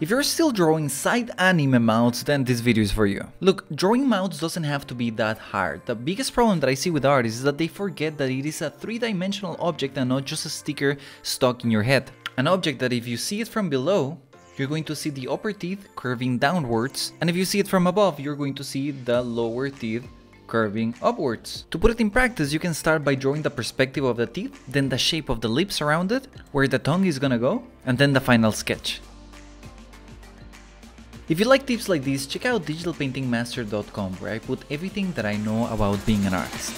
If you're still drawing side anime mouths, then this video is for you. Look, drawing mouths doesn't have to be that hard. The biggest problem that I see with artists is that they forget that it is a three-dimensional object and not just a sticker stuck in your head. An object that if you see it from below, you're going to see the upper teeth curving downwards, and if you see it from above, you're going to see the lower teeth curving upwards. To put it in practice, you can start by drawing the perspective of the teeth, then the shape of the lips around it, where the tongue is gonna go, and then the final sketch. If you like tips like these, check out digitalpaintingmaster.com where I put everything that I know about being an artist.